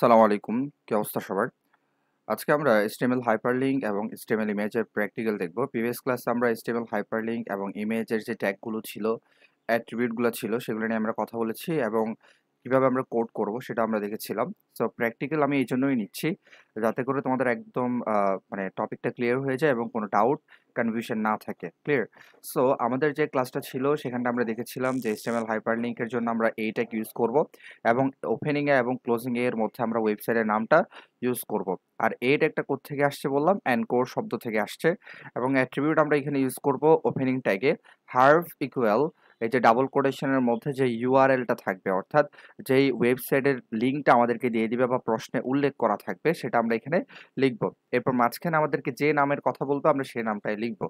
সালাম আলাইকুম, কি অবস্থা সবার? আজকে আমরা স্টেমেল হাইপারলিঙ্ক এবং স্টেমেল ইমেজের প্র্যাকটিক্যাল দেখব। প্রিভিয়াস ক্লাসে আমরা স্টেমেল হাইপারলিঙ্ক এবং ইমেজের যে ট্যাগগুলো ছিল অ্যাট্রিবিউটগুলো ছিল, সেগুলো নিয়ে আমরা কথা বলেছি এবং কীভাবে আমরা কোড করব সেটা আমরা দেখেছিলাম। সো প্র্যাকটিক্যাল আমি এই জন্যই নিচ্ছি। যাতে করে তোমাদের একদম মানে টপিকটা ক্লিয়ার হয়ে যায় এবং কোনো ডাউট কনফিউশন না থাকে। ক্লিয়ার সো আমাদের যে ক্লাসটা ছিল, সেখানটা আমরা দেখেছিলাম যে HTML হাইপারলিংকের জন্য আমরা এই ট্যাগ ইউজ করব এবং ওপেনিং এ এবং ক্লোজিং এর মধ্যে আমরা ওয়েবসাইটের নামটা ইউজ করব। আর এই ট্যাগটা কোথা থেকে আসছে বললাম অ্যানকোর শব্দ থেকে আসছে এবং অ্যাট্রিবিউট আমরা এখানে ইউজ করব ওপেনিং ট্যাগে হার্ভ ইকুয়াল এই যে ডাবল কোটেশনের মধ্যে যে ইউআরএলটা থাকবে, অর্থাৎ যেই ওয়েবসাইটের লিঙ্কটা আমাদেরকে দিয়ে দিবে বা প্রশ্নে উল্লেখ করা থাকবে, সেটা আমরা এখানে লিখব। এরপর মাঝখানে আমাদেরকে যে নামের কথা বলব, আমরা সেই নামটাই লিখব।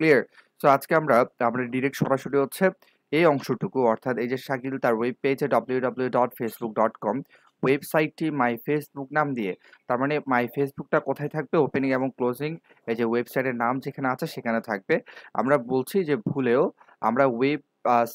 ক্লিয়ার সো আজকে আমরা আমরা ডিরেক্ট সরাসরি হচ্ছে এই অংশটুকু, অর্থাৎ এই যে শাকিল তার ওয়েব পেজে W W dot Facebook dot com ওয়েবসাইটটি মাই ফেসবুক নাম দিয়ে, তার মানে মাই ফেসবুকটা কোথায় থাকবে? ওপেনিং এবং ক্লোজিং এই যে ওয়েবসাইটের নাম যেখানে আছে সেখানে থাকবে। আমরা বলছি যে ভুলেও আমরা ওয়েব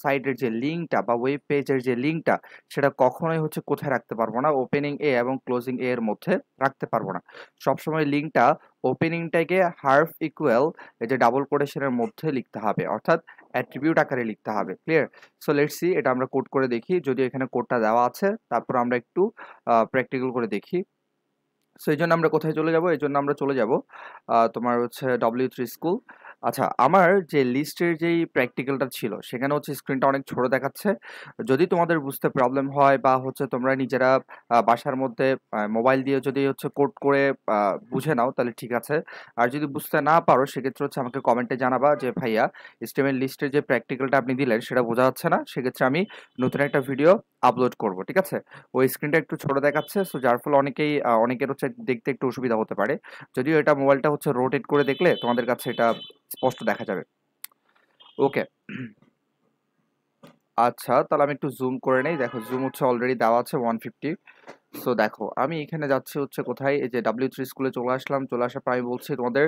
সাইটের যে লিঙ্কটা বা ওয়েব পেজের যে লিঙ্কটা সেটা কখনোই হচ্ছে কোথায় রাখতে পারব না। ওপেনিং এ এবং ক্লোজিং এ এর মধ্যে রাখতে পারব না। সবসময় লিঙ্কটা ওপেনিংটাকে হার্ফ ইকুয়াল এই যে ডাবল কোটেশনের মধ্যে লিখতে হবে। অর্থাৎ অ্যাট্রিবিউট আকারে লিখতে হবে। ক্লিয়ার সো লেটস সি এটা আমরা কোড করে দেখি। যদি এখানে কোডটা দেওয়া আছে, তারপর আমরা একটু প্র্যাকটিক্যাল করে দেখি। সো এই জন্য আমরা কোথায় চলে যাব? এই জন্য আমরা চলে যাব তোমার হচ্ছে ডব্লিউ থ্রি স্কুল আচ্ছা আমার যে লিস্টের যেই প্র্যাকটিক্যালটা ছিল, সেখানে হচ্ছে স্ক্রিনটা অনেক ছোট দেখাচ্ছে। যদি তোমাদের বুঝতে প্রবলেম হয় বা হচ্ছে তোমরা নিজেরা বাসার মধ্যে মোবাইল দিয়ে যদি হচ্ছে কোড করে বুঝে নাও, তাহলে ঠিক আছে। আর যদি বুঝতে না পারো, সেক্ষেত্রে হচ্ছে আমাকে কমেন্টে জানাবা যে, ভাইয়া স্টেমের লিস্টের যে প্র্যাকটিক্যালটা আপনি দিলেন, সেটা বোঝা যাচ্ছে না। সেক্ষেত্রে আমি নতুন একটা ভিডিও আপলোড করব, ঠিক আছে? ওই স্ক্রিনটা একটু ছোট দেখাচ্ছে সো যার ফলে অনেকেই অনেকের হচ্ছে দেখতে একটু অসুবিধা হতে পারে। যদিও এটা মোবাইলটা হচ্ছে রোটেট করে দেখলে তোমাদের কাছে এটা স্পষ্ট দেখা যাবে। ওকে। আচ্ছা তাহলে আমি একটু জুম করে নেই। দেখো জুম হচ্ছে অলরেডি দেওয়া আছে ওয়ান ফিফটি সো দেখো, আমি এখানে যাচ্ছি হচ্ছে কোথায়? এই যে ডাব্লিউ থ্রি স্কুলে চলে আসলাম। চলে আসার পর আমি বলছি তোমাদের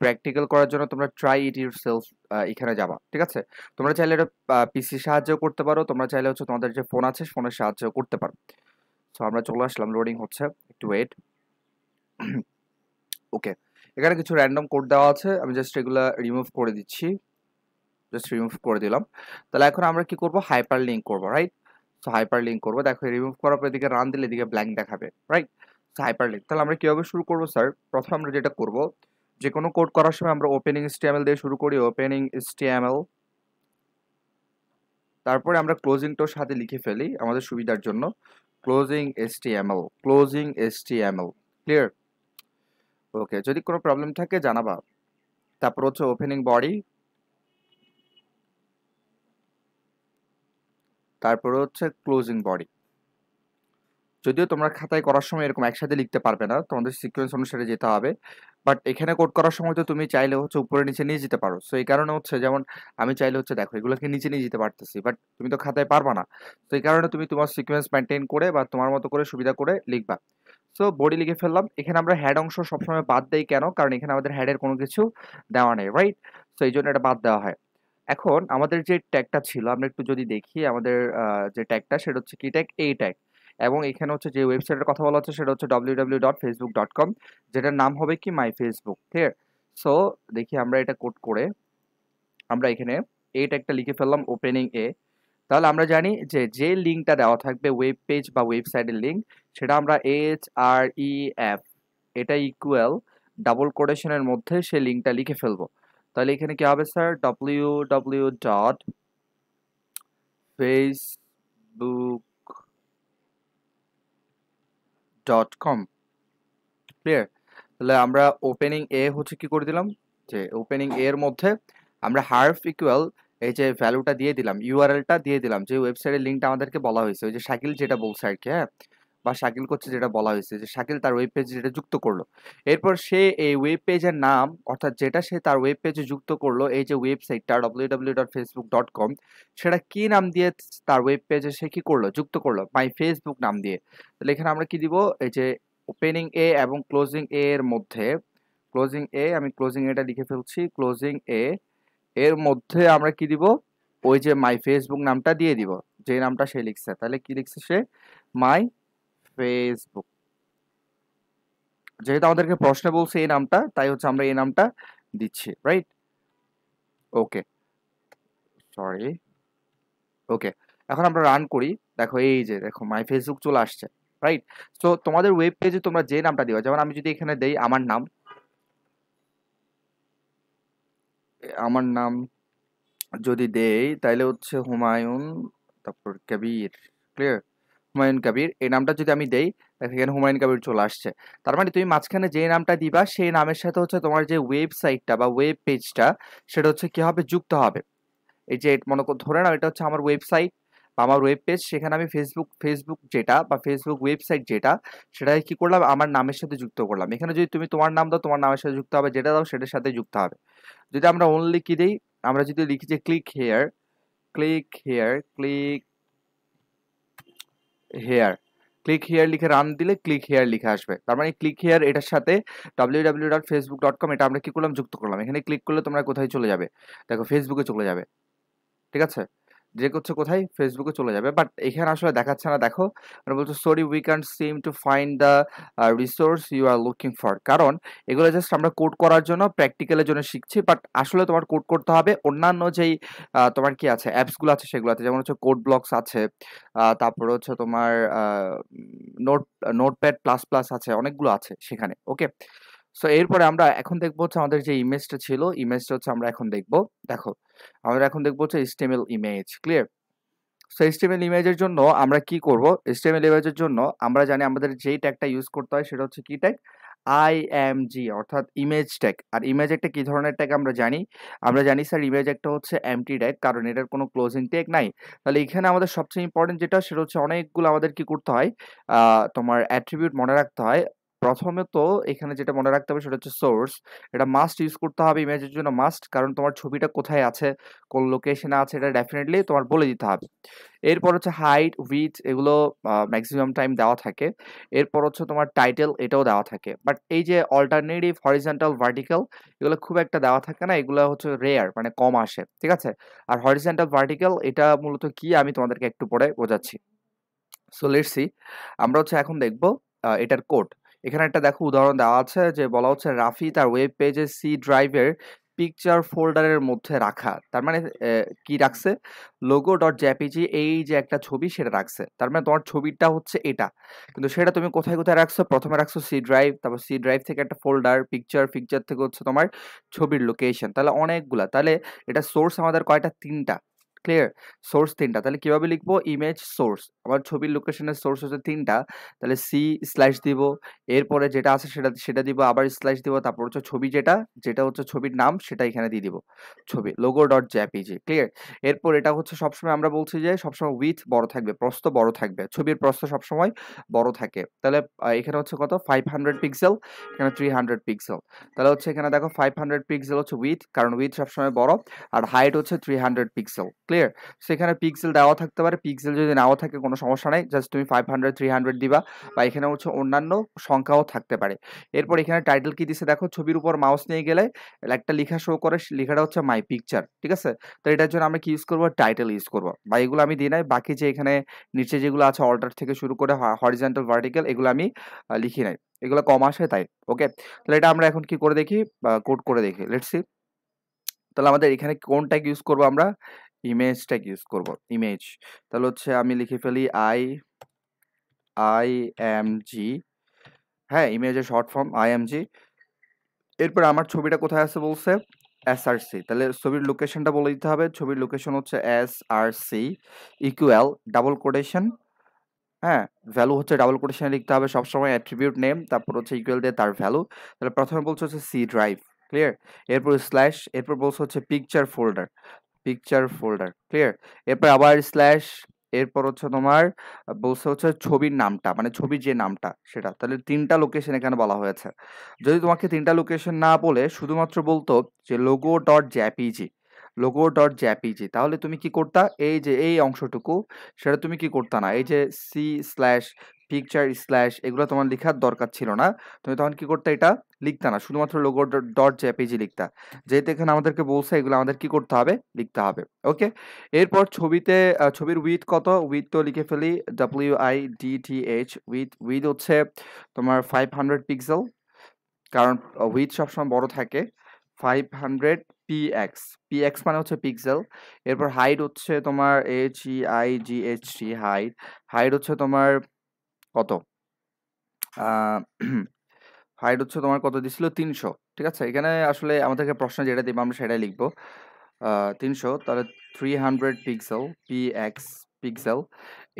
প্র্যাকটিক্যাল করার জন্য তোমরা ট্রাই ইট ইউর সেলফ এখানে যাবা। ঠিক আছে? তোমরা চাইলে এটা পিসি সাহায্য করতে পারো। তোমরা চাইলে হচ্ছে তোমাদের যে ফোন আছে ফোনের সাহায্য করতে পারো। সো আমরা চলে আসলাম। লোডিং হচ্ছে। একটু ওয়েট ওকে এখানে কিছু র্যান্ডম কোড দেওয়া আছে, আমি জাস্ট এগুলা রিমুভ করে দিচ্ছি। জাস্ট রিমুভ করে দিলাম। তাহলে এখন আমরা কি করব? হাইপার লিঙ্ক করব রাইট সো হাইপার লিঙ্ক করব। দেখো রিমুভ করার পর এদিকে রান দিলে এদিকে ব্ল্যাঙ্ক দেখাবে রাইট সো হাইপার লিঙ্ক তাহলে আমরা কীভাবে শুরু করব স্যার প্রথমে আমরা যেটা করব যে কোনো কোড করার সময় আমরা ওপেনিং স্টিএমএল দিয়ে শুরু করি ওপেনিং স্টিএমএল তারপরে আমরা ক্লোজিংটাও সাথে লিখে ফেলি আমাদের সুবিধার জন্য। Closing HTML closing HTML clear okay, যদি কোনো প্রবলেম থাকে জানাবা। তারপর হচ্ছে ওপেনিং বডি তারপরে হচ্ছে ক্লোজিং বডি যদিও তোমরা খাতায় করার সময় এরকম একসাথে লিখতে পারবে না, তোমাদের সিকোয়েন্স অনুসারে যেতে হবে। বাট এখানে কোড করার সময় তো তুমি চাইলে হচ্ছে উপরে নিচে নিয়ে যেতে পারো। সো এই কারণে হচ্ছে যেমন আমি চাইলে হচ্ছে দেখো, এগুলোকে নিচে নিয়ে যেতে পারতেছি। বাট তুমি তো খাতায় পারবা না। তো এই কারণে তুমি তোমার সিকোয়েন্স মেনটেন করে বা তোমার মতো করে সুবিধা করে লিখবা। সো বডি লিখে ফেললাম। এখানে আমরা হ্যাড অংশ সবসময় বাদ দেই কেন? কারণ এখানে আমাদের হ্যাডের কোনো কিছু দেওয়া নেই রাইট সো এই জন্য এটা বাদ দেওয়া হয়। এখন আমাদের যে ট্যাগটা ছিল, আমরা একটু যদি দেখি, আমাদের যে ট্যাগটা সেটা হচ্ছে কি ট্যাগ এই ট্যাগ এবং এখানে হচ্ছে যে ওয়েবসাইটের কথা বলা হচ্ছে, সেটা হচ্ছে কম যেটার নাম হবে কি? মাই ফেসবুক ঠিক সো দেখি আমরা এটা কোড করে আমরা এখানে এই ট্যাগটা লিখে ফেললাম ওপেনিং এ তাহলে আমরা জানি যে যে লিঙ্কটা দেওয়া থাকবে ওয়েব পেজ বা ওয়েবসাইটের লিঙ্ক সেটা আমরা এইচ আর ই এফ এটা ইকুয়াল ডাবল কোটেশনের মধ্যে সে লিঙ্কটা লিখে ফেলব। তাহলে এখানে কি হবে sir W W dot Facebook dot com clear তাহলে আমরা ওপেনিং এ হচ্ছে কি করে দিলাম? যে ওপেনিং এর মধ্যে আমরা হার্ফ ইকুয়াল এই যে ভ্যালুটা দিয়ে দিলাম ইউআরএলটা দিয়ে দিলাম যে ওয়েবসাইটের লিঙ্কটা আমাদেরকে বলা হয়েছে ওই যে শাকিল যেটা বলছে আর কি হ্যাঁ? বা শাকিল করছে যেটা বলা হয়েছে যে শাকিল তার ওয়েব পেজে যেটা যুক্ত করল। এরপর সে এই ওয়েব পেজের নাম অর্থাৎ যেটা সে তার ওয়েব পেজে যুক্ত করল এই যে ওয়েবসাইটটা W W dot Facebook dot com সেটা কী নাম দিয়ে তার ওয়েব পেজে সে কী করল যুক্ত করল? মাই ফেসবুক নাম দিয়ে। তাহলে এখানে আমরা কি দিব? এই যে ওপেনিং এ এবং ক্লোজিং এ এর মধ্যে ক্লোজিং এ আমি ক্লোজিং এটা লিখে ফেলছি ক্লোজিং এ এর মধ্যে আমরা কি দিব? ওই যে মাই ফেসবুক নামটা দিয়ে দিব। যে নামটা সে লিখছে। তাহলে কি লিখছে সে? মাই ফেসবুক যেহেতু আমাদেরকে প্রশ্নে বলছে এই নামটা, তাই হচ্ছে আমরা এই নামটা দিচ্ছি রাইট ওকে সরি ওকে এখন আমরা রান করি। দেখো এই যে, দেখো মাই ফেসবুক চলে আসছে রাইট সো তোমাদের ওয়েব পেজে তোমরা যে নামটা দিবা, যেমন আমি যদি এখানে দেই আমার নাম আমার নাম যদি দেই তাহলে হচ্ছে হুমায়ুন, তারপর কবির ক্লিয়ার হুমায়ুন কবির, এই নামটা যদি আমি দেই এখানে হুমায়ুন কবির চলে আসছে। তার মানে তুমি মাঝখানে যে নামটা দিবা, সেই নামের সাথে হচ্ছে তোমার যে ওয়েবসাইটটা বা ওয়েব পেজটা সেটা হচ্ছে কি হবে? যুক্ত হবে। এই যে মনে ধরে নাও এটা হচ্ছে আমার ওয়েবসাইট আমার ওয়েব পেজ সেখানে আমি ফেসবুক ফেসবুক যেটা বা ফেসবুক ওয়েবসাইট যেটা সেটাকে কি করলাম? আমার নামের সাথে যুক্ত করলাম। এখানে যদি তুমি তোমার নাম দাও, তোমার নামের সাথে যুক্ত হবে। যেটা দাও, সেটার সাথে যুক্ত হবে। যদি আমরা অনলি কি দিই? আমরা যদি লিখি যে click here click here click here click here লিখে রান দিলে ক্লিক হেয়ার লিখে আসবে। তার মানে ক্লিক হেয়ার এটার সাথে W W dot Facebook dot com এটা আমরা কী করলাম? যুক্ত করলাম। এখানে ক্লিক করলে তোমরা কোথায় চলে যাবে? দেখো ফেসবুকে চলে যাবে। ঠিক আছে? যে করছে কোথায় ফেসবুকে চলে যাবে। বাট এখানে আসলে দেখাচ্ছে না। দেখো মানে বলছে sorry we can seem to find the resource you are looking for কারণ এগুলো জাস্ট আমরা কোড করার জন্য প্র্যাকটিক্যালের জন্য শিখছি। বাট আসলে তোমার কোড করতে হবে অন্যান্য যেই তোমার কি আছে অ্যাপসগুলো আছে সেগুলোতে। যেমন হচ্ছে কোড ব্লকস আছে তারপরে হচ্ছে তোমার নোট নোটপ্যাড প্লাস প্লাস আছে, অনেকগুলো আছে সেখানে। ওকে সো এরপরে আমরা এখন দেখব হচ্ছে আমাদের যে ইমেজটা ছিল ইমেজটা হচ্ছে আমরা এখন দেখব। দেখো, আমরা এখন দেখব হচ্ছে HTML image clear so HTML ইমেজের জন্য আমরা কি করব? স্টেমেল ইমেজের জন্য আমরা জানি আমাদের যেই ট্যাগটা ইউজ করতে হয় সেটা হচ্ছে কি ট্যাগ আই এম জি অর্থাৎ ইমেজ ট্যাগ আর ইমেজ একটা কী ধরনের ট্যাগ আমরা জানি? আমরা জানি স্যার ইমেজ একটা হচ্ছে এমটি ট্যাগ কারণ এটার কোনো ক্লোজিং ট্যাগ নাই। তাহলে এখানে আমাদের সবচেয়ে ইম্পর্টেন্ট যেটা, সেটা হচ্ছে অনেকগুলো আমাদের কি করতে হয়? তোমার অ্যাট্রিবিউট মনে রাখতে হয়। প্রথমে তো এখানে যেটা মনে রাখতে হবে সেটা হচ্ছে সোর্স এটা মাস্ট ইউজ করতে হবে ইমেজের জন্য মাস্ট কারণ তোমার ছবিটা কোথায় আছে, কোন লোকেশনে আছে, এটা ডেফিনেটলি তোমার বলে দিতে হবে। এরপর হচ্ছে হাইট উইথ এগুলো ম্যাক্সিমাম টাইম দেওয়া থাকে। এরপর হচ্ছে তোমার টাইটেল এটাও দেওয়া থাকে। বাট এই যে অল্টারনেটিভ হরিজেন্টাল ভার্টিক্যাল এগুলো খুব একটা দেওয়া থাকে না, এগুলো হচ্ছে রেয়ার মানে কম আসে, ঠিক আছে? আর হরিজেন্টাল ভার্টিক্যাল এটা মূলত কি আমি তোমাদেরকে একটু পরে বোঝাচ্ছি। সো লেটস আমরা হচ্ছে এখন দেখব এটার কোড এখানে একটা দেখো উদাহরণ দেওয়া আছে যে বলা হচ্ছে রাফি তার ওয়েব পেজে সি ড্রাইভের পিকচার ফোল্ডারের মধ্যে রাখা। তার মানে কি রাখছে? লোগো ডট জ্যাপিজি এই যে একটা ছবি সেটা রাখছে। তার মানে তোমার ছবিটা হচ্ছে এটা। কিন্তু সেটা তুমি কোথায় কোথায় রাখছো? প্রথমে রাখছো সি ড্রাইভ তারপর সি ড্রাইভ থেকে একটা ফোল্ডার পিকচার পিকচার থেকে হচ্ছে তোমার ছবির লোকেশন তাহলে অনেকগুলা। তাহলে এটা সোর্স আমাদের কয়টা? তিনটা। ক্লিয়ার সোর্স তিনটা। তাহলে কীভাবে লিখব? ইমেজ সোর্স আমার ছবির লোকেশনের সোর্স হচ্ছে তিনটা। তাহলে সি স্ল্যাশ দিব। এরপরে যেটা আছে সেটা সেটা দিব, আবার স্ল্যাশ দিব। তারপর হচ্ছে ছবি যেটা যেটা হচ্ছে ছবির নাম, সেটা এখানে দিয়ে দিব। ছবি লোগো ডট জ্যাপিজি ক্লিয়ার এরপর এটা হচ্ছে সবসময় আমরা বলছি যে, সবসময় উইথ বড় থাকবে, প্রস্থ বড় থাকবে। ছবির প্রস্থ সবসময় বড় থাকে। তাহলে এখানে হচ্ছে কত? ফাইভ হান্ড্রেড পিক্সেল এখানে থ্রি হান্ড্রেড পিক্সেল তাহলে হচ্ছে এখানে দেখো ফাইভ হান্ড্রেড পিক্সেল হচ্ছে উইথ কারণ উইথ সবসময় বড়। আর হাইট হচ্ছে থ্রি হান্ড্রেড পিক্সেল ক্লিয়ার সেখানে পিক্সেল দেওয়া থাকতে পারে। পিক্সেল যদি নাও থাকে কোনো সমস্যা নাই। জাস্ট তুমি ফাইভ হান্ড্রেড থ্রি হান্ড্রেড দিবা বা এখানে হচ্ছে অন্যান্য সংখ্যাও থাকতে পারে। এরপর এখানে টাইটেল কি দিছে? দেখো, ছবির উপর মাউস নিয়ে গেলে একটা লেখা শো করে। লেখাটা হচ্ছে মাই পিকচার ঠিক আছে? তো এটার জন্য আমরা কি ইউজ করব? টাইটেল ইউজ করব। বা এগুলো আমি দিই নাই। বাকি যে এখানে নিচে যেগুলো আছে অল্টার থেকে শুরু করে হরিজেন্টাল ভার্টিক্যাল এগুলো আমি লিখি নাই। এগুলো কম আসে তাই ওকে তাহলে এটা আমরা এখন কি করে দেখি? কোড করে দেখি। লেটস তাহলে আমাদের এখানে কোন ট্যাগ ইউজ করব আমরা? ইমেজ ট্যাগ ইউজ করব ইমেজ তাহলে হচ্ছে আমি লিখে ফেলি আই আই এম জি হ্যাঁ ইমেজের short form I M G এরপর আমার ছবিটা কোথায় আছে বলছে? এস আর সি তাহলে ছবির লোকেশনটা বলে দিতে হবে। ছবির লোকেশন হচ্ছে S R C equal double quotation হ্যাঁ ভ্যালু হচ্ছে ডাবল কোটেশনে লিখতে হবে সবসময় অ্যাট্রিবিউট নেম তারপর হচ্ছে ইকুয়াল দিয়ে তার ভ্যালু তাহলে প্রথমে বলছে হচ্ছে সি ড্রাইভ ক্লিয়ার এরপর স্ল্যাশ এরপর বলছে হচ্ছে picture folder picture folder clear এরপর আবার স্ল্যাশ এরপর হচ্ছে তোমার, বলছে হচ্ছে ছবির নামটা মানে ছবির যে নামটা সেটা। তাহলে তিনটা লোকেশন এখানে বলা হয়েছে। যদি তোমাকে তিনটা লোকেশন না বলে শুধুমাত্র বলতো যে logo dot JPG logo dot JPG তাহলে তুমি কি করতা? এই যে, এই অংশটুকু, সেটা তুমি কি করতা না? এই যে সি স্ল্যাশ পিকচার স্ল্যাশ এগুলো তোমার লেখার দরকার ছিল না। তুমি তখন কি করতে এটা লিখতে না, শুধুমাত্র লোগো ডট জেপিজি লিখতে। যেহেতু এখানে আমাদেরকে বলছে এগুলো আমাদের কি করতে হবে? লিখতে হবে ওকে এরপর ছবিতে ছবির উইথ কত? উইথ তো লিখে ফেলি W I D T H width width হচ্ছে তোমার ফাইভ হান্ড্রেড পিক্সেল কারণ উইথ সবসময় বড় থাকে five hundred P X P X মানে হচ্ছে পিক্সেল এরপর হাইট হচ্ছে তোমার H E I G H T height height হচ্ছে তোমার কত? হাইট হচ্ছে তোমার কত দিছিল তিনশো। ঠিক আছে? এখানে আসলে আমাদেরকে প্রশ্ন যেটা দিব আমরা সেটাই লিখব। তিনশো, তাহলে three hundred pixel P X pixel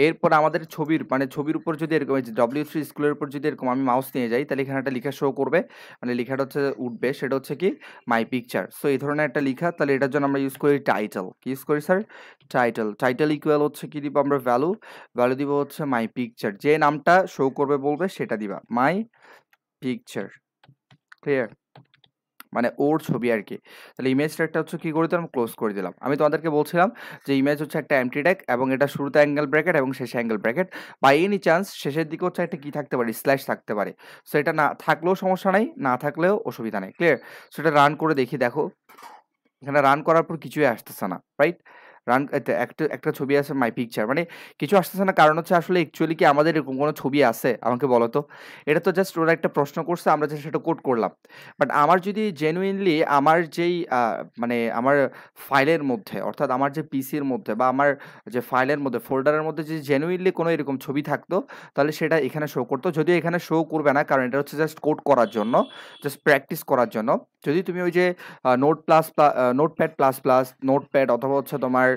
এরপর আমাদের ছবির মানে ছবির উপর যদি এরকম ডব্লিউ থ্রি স্কুলের উপর যদি এরকম আমি মাউস নিয়ে যাই, তাহলে এখানে একটা লেখা শো করবে। মানে লেখাটা হচ্ছে উঠবে, সেটা হচ্ছে কি? মাই পিকচার সো এই ধরনের একটা লেখা, তাহলে এটার জন্য আমরা ইউজ করি টাইটেল কি ইউজ করি স্যার টাইটেল টাইটেল ইকুয়াল হচ্ছে কি দিব আমরা ভ্যালু ভ্যালু দিব হচ্ছে মাই পিকচার যে নামটা শো করবে, বলবে, সেটা দিবা। মাই পিকচার ক্লিয়ার মানে ওর ছবি আর কি তাহলে ইমেজটা একটা হচ্ছে কী করে দিলাম? ক্লোজ করে দিলাম। আমি তোমাদেরকে বলছিলাম যে ইমেজ হচ্ছে একটা এমটি ট্যাগ এবং এটা শুরুতে অ্যাঙ্গেল ব্র্যাকেট এবং শেষে অ্যাঙ্গেল ব্র্যাকেট বা এনি চান্স শেষের দিকে হচ্ছে একটা কী থাকতে পারে? স্ল্যাশ থাকতে পারে। সো এটা না থাকলেও সমস্যা নাই, না থাকলেও অসুবিধা নেই। ক্লিয়ার সেটা রান করে দেখি, দেখো। এখানে রান করার পর কিছুই আসতেছে না রাইট রান একটা একটা ছবি আছে মাই পিকচার মানে কিছু আসতেছে না। কারণ হচ্ছে আসলে অ্যাকচুয়ালি কি আমাদের এরকম কোনো ছবি আছে? আমাকে বলো তো। এটা তো জাস্ট ওরা একটা প্রশ্ন করছে, আমরা জাস্ট সেটা কোড করলাম। বাট আমার যদি জেনুইনলি আমার যেই মানে আমার ফাইলের মধ্যে, অর্থাৎ আমার যে পিসির মধ্যে বা আমার যে ফাইলের মধ্যে ফোল্ডারের মধ্যে যদি জেনুইনলি কোনো এরকম ছবি থাকতো, তাহলে সেটা এখানে শো করতো। যদিও এখানে শো করবে না, কারণ এটা হচ্ছে জাস্ট কোড করার জন্য জাস্ট প্র্যাকটিস করার জন্য। যদি তুমি ওই যে note plus notepad plus plus notepad অথবা হচ্ছে তোমার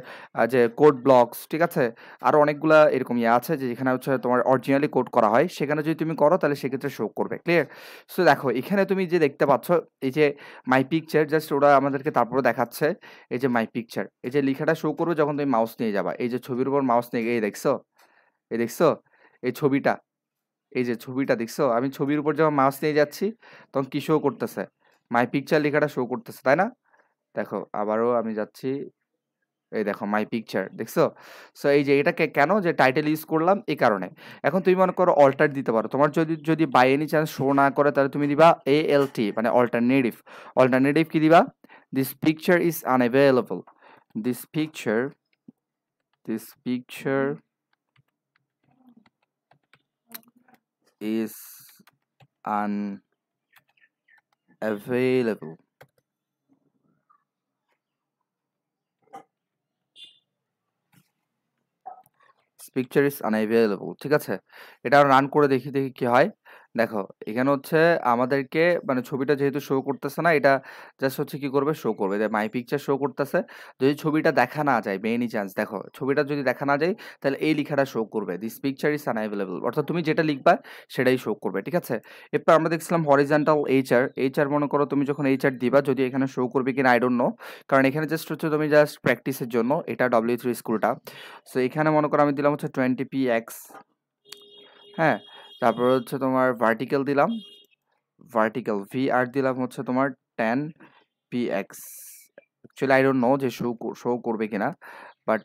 যে কোড ব্লকস ঠিক আছে? আরও অনেকগুলো এরকম ইয়ে আছে যে যেখানে হচ্ছে তোমার অরিজিনালি কোড করা হয়। সেখানে যদি তুমি করো, তাহলে সেক্ষেত্রে শো করবে ক্লিয়ার সো দেখো, এখানে তুমি যে দেখতে পাচ্ছ, এই যে মাই পিকচার জাস্ট ওরা আমাদেরকে তারপরে দেখাচ্ছে, এই যে মাই পিকচার এই যে লেখাটা শো করবে যখন তুমি মাউস নিয়ে যাবা। এই যে ছবির উপর মাউস নিয়ে গিয়ে দেখছ? এই দেখছ? এই ছবিটা, এই যে ছবিটা দেখছ? আমি ছবির উপর যখন মাউস নিয়ে যাচ্ছি, তখন কী শো করতেছে? মাই পিকচার লেখাটা শো করতেছে, তাই না? দেখো, আবারও আমি যাচ্ছি। এই দেখো মাই পিকচার দেখছ? সো এই যে এটাকে কেন যে টাইটেল ইউজ করলাম? এই কারণে। এখন তুমি মনে করো অল্টার দিতে পারো। তোমার যদি যদি বাই এনি চান্স শো না করে, তাহলে তুমি দিবা এ এল টি মানে অল্টারনেটিভ অল্টারনেটিভ কি দিবা? This picture is unavailable this picture this picture is unavailable. Picture is unavailable ঠিক আছে? এটা রান করে দেখি দেখি কি হয়। দেখো, এখানে হচ্ছে আমাদেরকে মানে ছবিটা যেহেতু শো করতেছে না, এটা জাস্ট হচ্ছে কি করবে? শো করবে। যে মাই পিকচার শো করতেছে, যদি ছবিটা দেখা না যায় মেনি চান্স দেখো, ছবিটা যদি দেখা না যায়, তাহলে এই লেখাটা শো করবে। দিস পিকচার ইজ আনঅ্যাভেলেবল অর্থাৎ তুমি যেটা লিখবা, সেটাই শো করবে, ঠিক আছে? এরপর আমরা দেখছিলাম হরিজেন্টাল এইচআর এইচআর মনে করো তুমি যখন এইচআর দিবা, যদি এখানে শো করবে কিনা আই ডোন্ট নো কারণ এখানে জাস্ট হচ্ছে তুমি জাস্ট প্র্যাকটিসের জন্য, এটা ডব্লিউ থ্রি স্কুলটা সো এখানে মনে করো আমি দিলাম হচ্ছে টোয়েন্টি পি এক্স হ্যাঁ? তারপর হচ্ছে তোমার ভার্টিক্যাল দিলাম। ভার্টিক্যাল ভি আর দিলাম হচ্ছে তোমার ten P X actually I don't know যে শো শো করবে কিনা বাট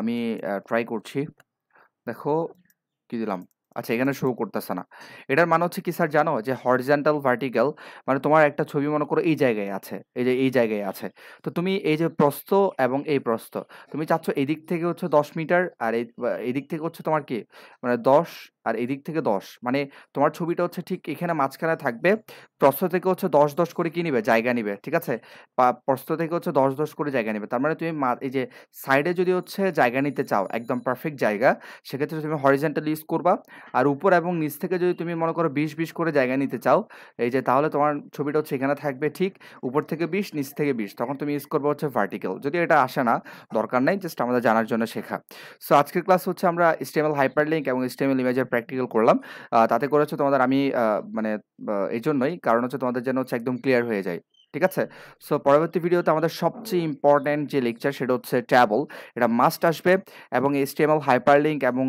আমি ট্রাই করছি। দেখো, কি দিলাম? আচ্ছা এখানে শো করতেছে না। এটার মানে হচ্ছে কি স্যার জানো? যে হরিজেন্টাল ভার্টিক্যাল মানে তোমার একটা ছবি মনে করো এই জায়গায় আছে, এই যে, এই জায়গায় আছে। তো তুমি এই যে প্রস্থ এবং এই প্রস্থ, তুমি চাচ্ছ এদিক থেকে হচ্ছে দশ মিটার আর এই দিক থেকে হচ্ছে তোমার কি? মানে দশ আর এদিক থেকে দশ। মানে তোমার ছবিটা হচ্ছে ঠিক এখানে মাঝখানে থাকবে। প্রস্থ থেকে হচ্ছে দশ দশ করে কি নিবে? জায়গা নিবে, ঠিক আছে? প্রস্থ থেকে হচ্ছে দশ দশ করে জায়গা নিবে। তার মানে তুমি এই যে সাইডে যদি হচ্ছে জায়গা নিতে চাও, একদম পারফেক্ট জায়গা, সেক্ষেত্রে তুমি হরিজেন্টাল ইউজ করবা। আর উপর এবং নিচ থেকে যদি তুমি মনে করো বিশ বিশ করে জায়গা নিতে চাও, এই যে তাহলে তোমার ছবিটা হচ্ছে এখানে থাকবে ঠিক উপর থেকে বিশ, নিচ থেকে বিশ। তখন তুমি ইউজ করব হচ্ছে ভার্টিক্যাল যদি এটা আসে না, দরকার নাই জাস্ট আমাদের জানার জন্য শেখা। সো আজকের ক্লাস হচ্ছে আমরা স্টেমেল হাইপার লিঙ্ক এবং স্টেমেল ইমেজের প্র্যাকটিক্যাল করলাম। তাতে করে হচ্ছে তোমাদের আমি মানে এই জন্যই কারণ হচ্ছে তোমাদের যেন হচ্ছে একদম ক্লিয়ার হয়ে যায়। ঠিক আছে? সো পরবর্তী ভিডিওতে আমাদের সবচেয়ে ইম্পর্ট্যান্ট যে লেকচার সেটা হচ্ছে ট্যাবল এটা মাস্ট আসবে এবং এসটিএমএল হাইপারলিঙ্ক এবং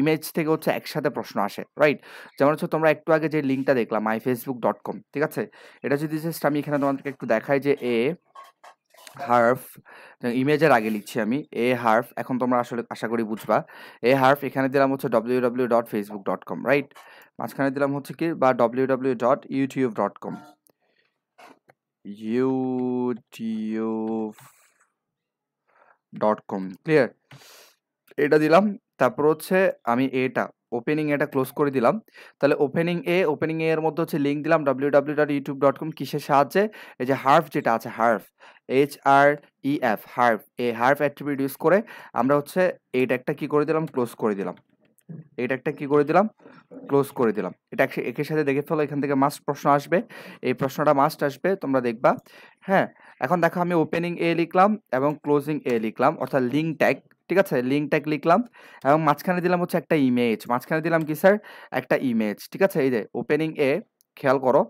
ইমেজ থেকে হচ্ছে একসাথে প্রশ্ন আসে রাইট যেমন হচ্ছে তোমরা একটু আগে যে লিঙ্কটা দেখলাম মাই ফেসবুক ডট কম ঠিক আছে? এটা যদি জাস্ট আমি এখানে তোমাদেরকে একটু দেখাই যে এ হার্ফ ইমেজের আগে লিখছি আমি। এ হার্ফ, এখন তোমরা আসলে, আশা করি বুঝবা। এ হার্ফ, এখানে দিলাম হচ্ছে W W dot Facebook dot com right মাঝখানে দিলাম হচ্ছে কি, বা W W dot YouTube dot com YouTube dot com clear এটা দিলাম, তারপর হচ্ছে আমি এটা ওপেনিং এটা ক্লোজ করে দিলাম। তাহলে ওপেনিং এ ওপেনিং এর মধ্যে হচ্ছে লিঙ্ক দিলাম W W dot YouTube dot com কিসের সাহায্যে? এই যে হার্ফ যেটা আছে হার্ফ এইচ আর ই এফ হার্ফ এই হার্ফ অ্যাট্রিবিউট ইউজ করে আমরা হচ্ছে এইটা একটা কী করে দিলাম? ক্লোজ করে দিলাম। এইটা একটা কি করে দিলাম? ক্লোজ করে দিলাম। এটা এক- একের সাথে দেখে ফেলো, এখান থেকে মাস্ট প্রশ্ন আসবে। এই প্রশ্নটা মাস্ট আসবে, তোমরা দেখবা। হ্যাঁ এখন দেখো আমি ওপেনিং এ লিখলাম এবং ক্লোজিং এ লিখলাম। অর্থাৎ লিঙ্ক ট্যাগ ঠিক আছে? লিঙ্কটা ক্লিকলাম এবং মাঝখানে দিলাম হচ্ছে একটা ইমেজ মাঝখানে দিলাম কি স্যার একটা ইমেজ ঠিক আছে? এই যে ওপেনিং এ খেয়াল করো।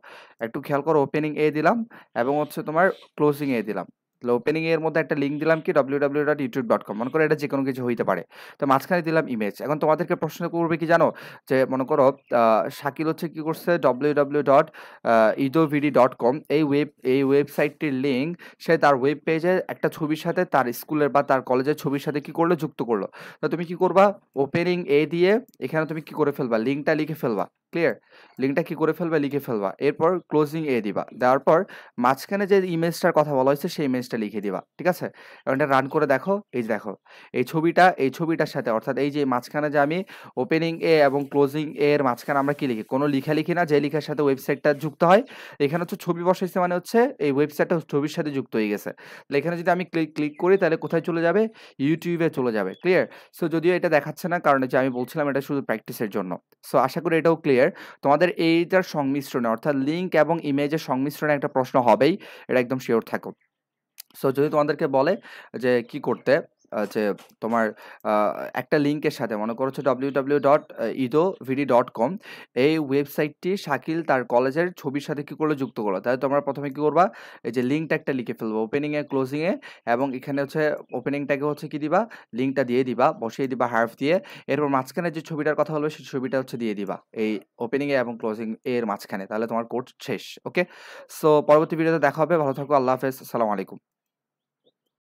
একটু খেয়াল করো ওপেনিং এ দিলাম এবং হচ্ছে তোমার ক্লোজিং এ দিলাম। ওপেনিং এর মধ্যে একটা লিঙ্ক দিলাম কি W W dot YouTube dot com মনে করো এটা যে কোনো কিছু হইতে পারে। তো মাঝখানে দিলাম ইমেজ এখন তোমাদেরকে প্রশ্ন করবে কি জানো? যে মনে করো শাকিল হচ্ছে কি করছে? ডব্লিউ ডাব্লিউ ডট ইডোভিডি ডট কম এই ওয়েব এই ওয়েবসাইটটির লিঙ্ক সে তার ওয়েব পেজে একটা ছবির সাথে তার স্কুলের বা তার কলেজের ছবির সাথে কি করল? যুক্ত করল। তো তুমি কি করবা? ওপেনিং এ দিয়ে এখানে তুমি কি করে ফেলবা? লিঙ্কটা লিখে ফেলবা। ক্লিয়ার লিঙ্কটা কি করে ফেলবা? লিখে ফেলবা। এরপর ক্লোজিং এ দিবা। দেওয়ার পর মাঝখানে যে ইমেজটার কথা বলা হয়েছে, সেই ইমেজটা লিখে দিবা। ঠিক আছে? এবং এটা রান করে দেখো। এই যে দেখো, এই ছবিটা, এই ছবিটার সাথে, অর্থাৎ এই যে মাঝখানে যে আমি ওপেনিং এ এবং ক্লোজিং এ এর মাঝখানে আমরা কি লিখি? কোনো লিখা লিখি না, যে লিখার সাথে ওয়েবসাইটটা যুক্ত হয়। এখানে হচ্ছে ছবি বসাইছে মানে হচ্ছে এই ওয়েবসাইটটা ছবির সাথে যুক্ত হয়ে গেছে। তাহলে এখানে যদি আমি ক্লিক ক্লিক করি, তাহলে কোথায় চলে যাবে? ইউটিউবে চলে যাবে। ক্লিয়ার সো যদিও এটা দেখাচ্ছে না, কারণ যে আমি বলছিলাম এটা শুধু প্র্যাকটিসের জন্য। সো আশা করি এটাও ক্লিয়ার তোমাদের এইটার সংমিশ্রণে, অর্থাৎ লিঙ্ক এবং ইমেজের সংমিশ্রণে একটা প্রশ্ন হবেই, এটা একদম শিওর থাকো। সো যদি তোমাদেরকে বলে যে কি করতে যে তোমার একটা লিঙ্কের সাথে মনে করো হচ্ছে ডব্লিউ ডাব্লিউ ডট ইদো ভিডি ডট কম এই ওয়েবসাইটটি শাকিল তার কলেজের ছবির সাথে কী করল যুক্ত করল। তাহলে তোমরা প্রথমে কী করবা, এই যে লিঙ্কটা একটা লিখে ফেলব ওপেনিংয়ে ক্লোজিংয়ে এবং এখানে হচ্ছে ওপেনিংটাকে হচ্ছে কি দিবা লিঙ্কটা দিয়ে দিবা, বসিয়ে দিবা হার্ফ দিয়ে, এরপর মাঝখানে যে ছবিটার কথা বলবে সেই ছবিটা হচ্ছে দিয়ে দিবা, এই ওপেনিংয়ে এবং ক্লোজিং এর মাঝখানে, তাহলে তোমার কোর্স শেষ ওকে সো পরবর্তী ভিডিওতে দেখা হবে, ভালো থাকো, আল্লাহ হাফেজ, আসসালামু আলাইকুম।